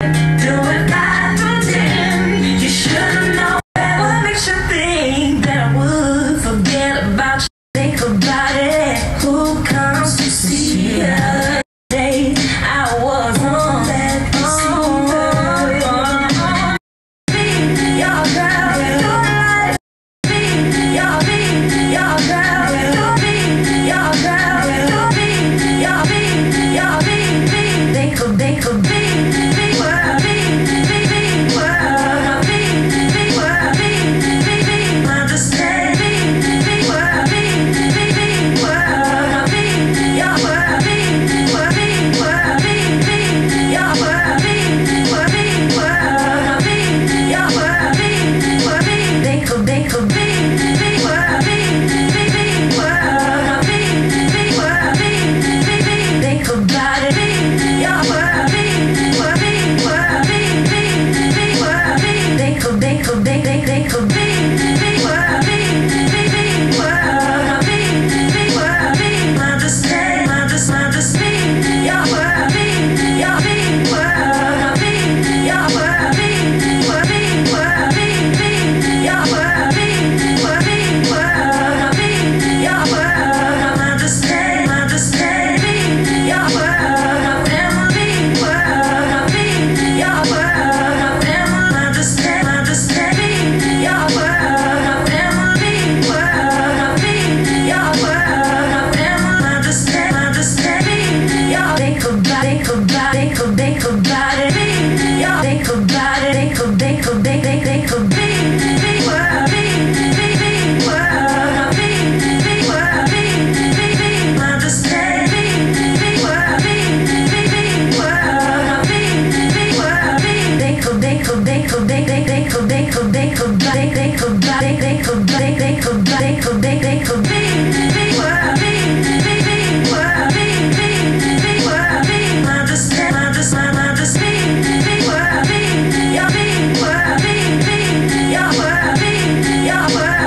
Do it. think about it, think about it, think about it, me. Y'all think about it, think about it, think about it, think about it, me. World, me, me, me, world, me, me, world, me, me, me. Understand me, me, world, me, me, me, world, me, me, world, me. Think about it, think about it, think about it, think about it, think about it, think about it, think about it, think about it. Yeah,